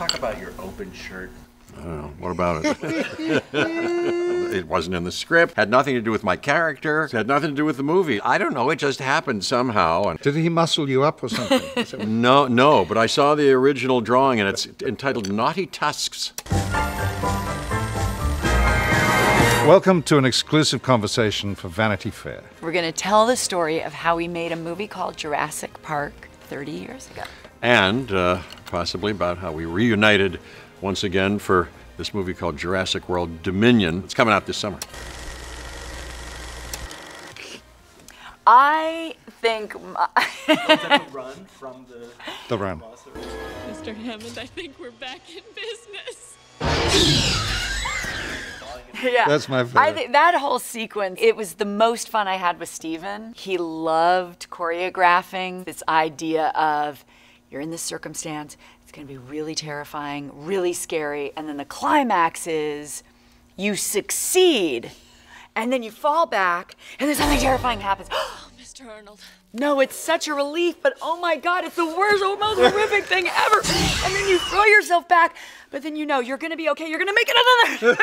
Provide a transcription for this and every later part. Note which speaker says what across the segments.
Speaker 1: talk about your open shirt?
Speaker 2: Oh, what about it? it wasn't in the script. Had nothing to do with my character. Had nothing to do with the movie. I don't know. It just happened somehow. And
Speaker 3: Did he muscle you up or something?
Speaker 2: no, no. But I saw the original drawing, and it's entitled "Naughty Tusks."
Speaker 3: Welcome to an exclusive conversation for Vanity Fair.
Speaker 4: We're going to tell the story of how we made a movie called Jurassic Park 30 years ago.
Speaker 2: and uh, possibly about how we reunited once again for this movie called Jurassic World Dominion. It's coming out this summer.
Speaker 4: I think my
Speaker 1: run from the.
Speaker 3: The run.
Speaker 5: Mr. Hammond, I think we're back in business.
Speaker 4: yeah.
Speaker 3: That's my
Speaker 4: I
Speaker 3: favorite.
Speaker 4: that whole sequence, it was the most fun I had with Steven. He loved choreographing this idea of you're in this circumstance, it's going to be really terrifying, really scary, and then the climax is you succeed. And then you fall back, and then something terrifying happens.
Speaker 5: Oh, Mr. Arnold.
Speaker 4: No, it's such a relief, but oh my God, it's the worst, oh, most horrific thing ever. And then you throw yourself back, but then you know you're gonna be okay. You're gonna make it another.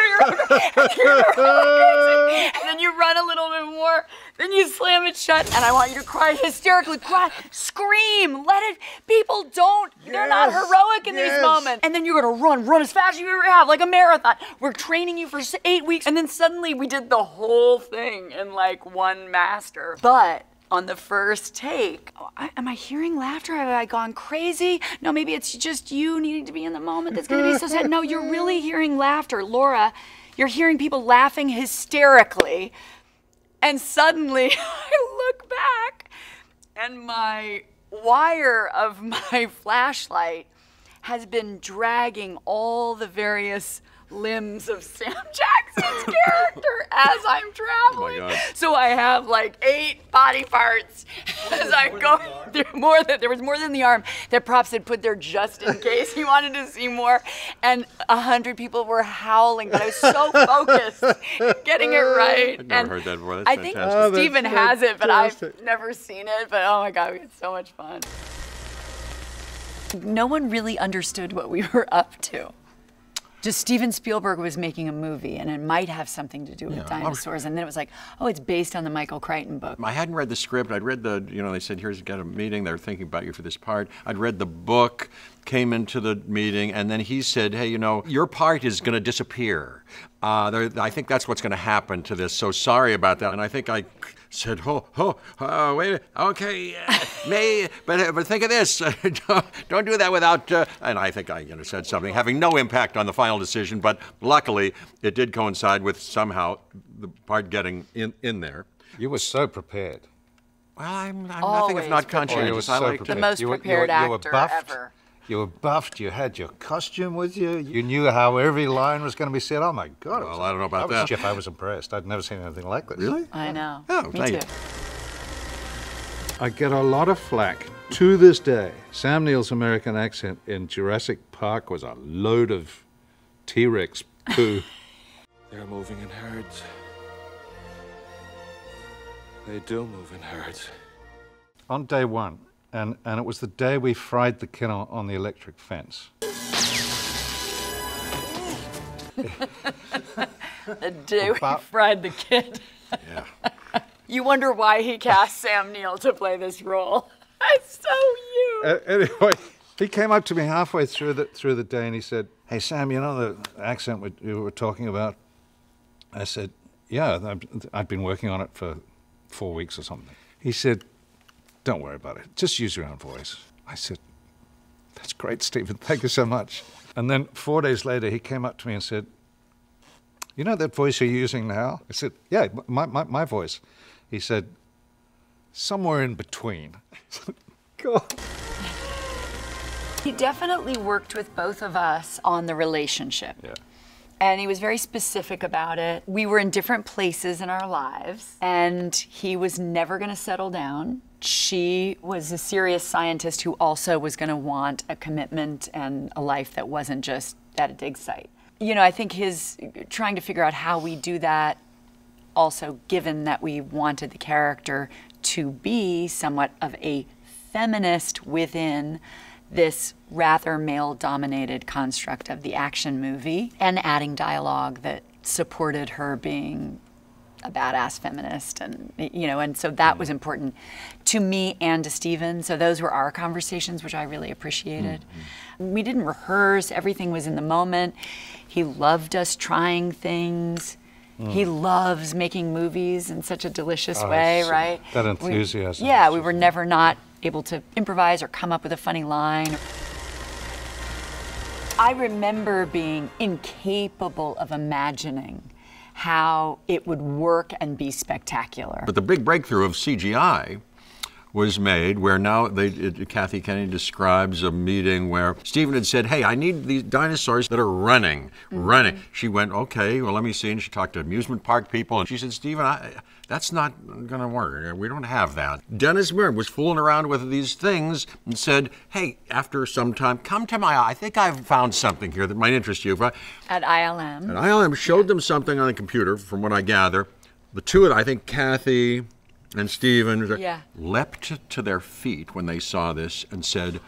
Speaker 4: and, you're gonna run crazy. and then you run a little bit more. Then you slam it shut, and I want you to cry hysterically, cry, scream, let it. People don't. They're not heroic in
Speaker 3: yes.
Speaker 4: these moments. And then you're gonna run, run as fast as you ever have, like a marathon. We're training you for eight weeks, and then suddenly we did the whole thing in like one master. But on the first take, oh, I, am I hearing laughter? Have I gone crazy? No, maybe it's just you needing to be in the moment. That's gonna be so sad. No, you're really hearing laughter, Laura. You're hearing people laughing hysterically, and suddenly I look back, and my wire of my flashlight has been dragging all the various limbs of Sam Jackson's character as I'm oh traveling.
Speaker 2: God.
Speaker 4: So I have like eight body parts as I go through more than there was more than the arm that props had put there just in case he wanted to see more. And a hundred people were howling, but I was so focused getting it right.
Speaker 2: I've never
Speaker 4: and
Speaker 2: heard that before. That's
Speaker 4: I think
Speaker 2: fantastic.
Speaker 3: Oh, that's
Speaker 4: Steven has it, but I've never seen it. But oh my god, we had so much fun. No one really understood what we were up to. Just Steven Spielberg was making a movie, and it might have something to do with
Speaker 2: Yeah,
Speaker 4: dinosaurs. And then it was like, oh, it's based on the Michael Crichton book.
Speaker 2: I hadn't read the script. I'd read the, you know, they said, here's got a meeting. They're thinking about you for this part. I'd read the book, came into the meeting, and then he said, hey, you know, your part is going to disappear. Uh, I think that's what's going to happen to this. So sorry about that. And I think I said, oh, oh, oh wait, okay, uh, may, but, uh, but think of this. don't, don't do that without, uh, and I think I you know, said something having no impact on the final decision, but luckily it did coincide with somehow the part getting in, in there.
Speaker 3: You were so prepared.
Speaker 2: Well, I'm, I'm nothing if not
Speaker 4: prepared.
Speaker 3: Oh, you were
Speaker 2: conscientious. I
Speaker 3: so
Speaker 2: like
Speaker 3: prepared.
Speaker 4: The most
Speaker 3: You were- you
Speaker 4: prepared
Speaker 3: were- you were
Speaker 4: actor
Speaker 3: buffed.
Speaker 4: ever.
Speaker 3: You were buffed. You had your costume with you. You knew how every line was going to be said. Oh my God!
Speaker 2: Well,
Speaker 3: was-
Speaker 2: I don't know about
Speaker 3: I
Speaker 2: that.
Speaker 3: Jeff, I was impressed. I'd never seen anything like this.
Speaker 2: Really?
Speaker 4: I know.
Speaker 2: Oh,
Speaker 4: Me
Speaker 2: thank you.
Speaker 4: too.
Speaker 3: I get a lot of flack to this day. Sam Neill's American accent in Jurassic Park was a load of T-Rex poo.
Speaker 6: They're moving in herds. They do move in herds.
Speaker 3: on day one, and, and it was the day we fried the kid on, the electric fence.
Speaker 4: The day we
Speaker 3: About-
Speaker 4: fried the kid.
Speaker 2: Yeah.
Speaker 4: You wonder why he cast Sam Neill to play this role. It's so you.
Speaker 3: Uh, anyway, he came up to me halfway through the through the day and he said, "Hey Sam, you know the accent we, we were talking about?" I said, "Yeah, I've, I've been working on it for four weeks or something." He said, "Don't worry about it. Just use your own voice." I said, "That's great, Steven. Thank you so much." And then four days later, he came up to me and said, "You know that voice you're using now?" I said, "Yeah, my my, my voice." He said, "Somewhere in between." God.
Speaker 4: He definitely worked with both of us on the relationship.
Speaker 3: Yeah.
Speaker 4: And he was very specific about it. We were in different places in our lives, and he was never going to settle down. She was a serious scientist who also was going to want a commitment and a life that wasn't just at a dig site. You know, I think his trying to figure out how we do that, also given that we wanted the character to be somewhat of a feminist within this rather male dominated construct of the action movie and adding dialogue that supported her being a badass feminist and you know and so that was mm-hmm. important to me and to Steven so those were our conversations which I really appreciated. Mm-hmm. We didn't rehearse. Everything was in the moment. He loved us trying things. Mm. He loves making movies in such a delicious
Speaker 3: Oh,
Speaker 4: way right?
Speaker 3: that
Speaker 4: We-
Speaker 3: enthusiasm
Speaker 4: yeah we were never not able to improvise or come up with a funny line I remember being incapable of imagining how it would work and be spectacular.
Speaker 2: But the big breakthrough of CGI was made where now they, it, Kathy Kennedy describes a meeting where Steven had said, Hey, I need these dinosaurs that are running, mm-hmm. running. She went, Okay, well, let me see. And she talked to amusement park people. And she said, Steven, I, that's not going to work. We don't have that. Dennis Muren was fooling around with these things and said, Hey, after some time, come to my, I think I've found something here that might interest you.
Speaker 4: At ILM.
Speaker 2: And ILM showed them something on the computer, from what I gather. The two of them, I think Kathy and Steven,
Speaker 4: Yeah.
Speaker 2: leapt to their feet when they saw this and said,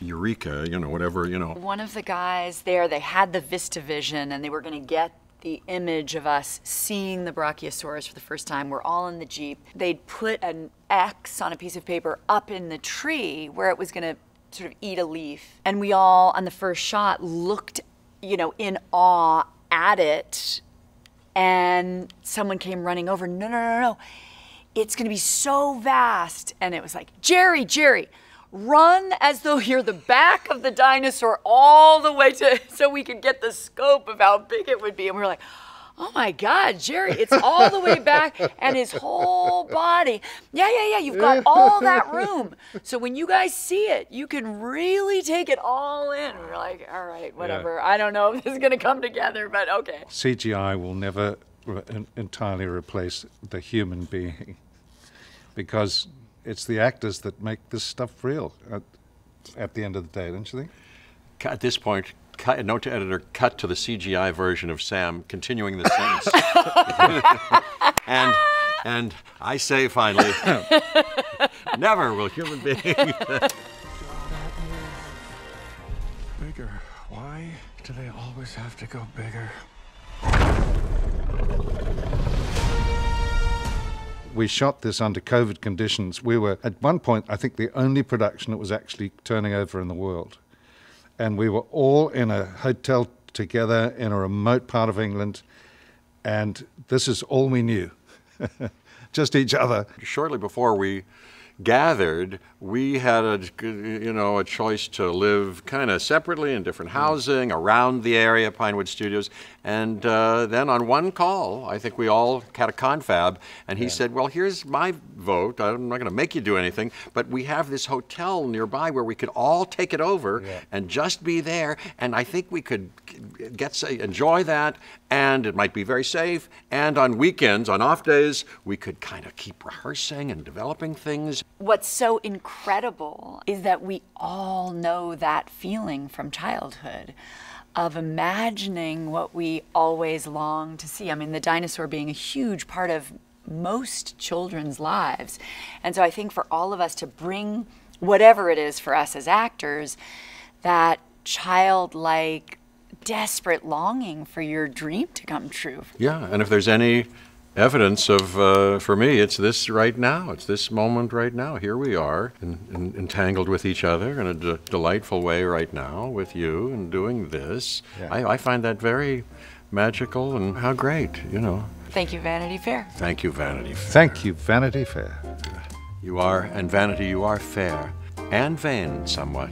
Speaker 2: Eureka, you know, whatever, you know.
Speaker 4: One of the guys there, they had the VistaVision and they were going to get the image of us seeing the Brachiosaurus for the first time. We're all in the Jeep. They'd put an X on a piece of paper up in the tree where it was going to sort of eat a leaf. And we all, on the first shot, looked, you know, in awe at it. And someone came running over. No, no, no, no. It's going to be so vast. And it was like, Jerry, Jerry, run as though you're the back of the dinosaur all the way to, so we could get the scope of how big it would be. And we're like, oh my God, Jerry, it's all the way back and his whole body. Yeah, yeah, yeah, you've got all that room. So when you guys see it, you can really take it all in. We're like, all right, whatever. I don't know if this is going to come together, but okay.
Speaker 3: CGI will never entirely replace the human being because it's the actors that make this stuff real at, at the end of the day, don't you think?
Speaker 2: At this point, cut, note to editor, cut to the CGI version of Sam continuing the sentence. and, and I say finally, never will human being.
Speaker 6: Bigger. Why do they always have to go bigger?
Speaker 3: We shot this under COVID conditions. We were, at one point, I think the only production that was actually turning over in the world. And we were all in a hotel together in a remote part of England. And this is all we knew just each other.
Speaker 2: shortly before we gathered, we had a you know a choice to live kind of separately in different mm. housing around the area, Pinewood Studios, and uh, then on one call, I think we all had a confab, and he said, "Well, here's my vote. I'm not going to make you do anything, but we have this hotel nearby where we could all take it over and just be there, and I think we could get say, enjoy that, and it might be very safe. And on weekends, on off days, we could kind of keep rehearsing and developing things."
Speaker 4: What's so incredible is that we all know that feeling from childhood of imagining what we always long to see. I mean, the dinosaur being a huge part of most children's lives. And so I think for all of us to bring whatever it is for us as actors, that childlike, desperate longing for your dream to come true.
Speaker 2: Yeah, and if there's any evidence of, uh, for me, it's this right now. It's this moment right now. Here we are, en- en- entangled with each other in a d- delightful way right now with you and doing this. I, I find that very magical and how great, you know.
Speaker 4: Thank you, Vanity Fair.
Speaker 2: Thank you, Vanity Fair.
Speaker 3: Thank you, Vanity Fair.
Speaker 2: You are, and Vanity, you are fair and vain somewhat.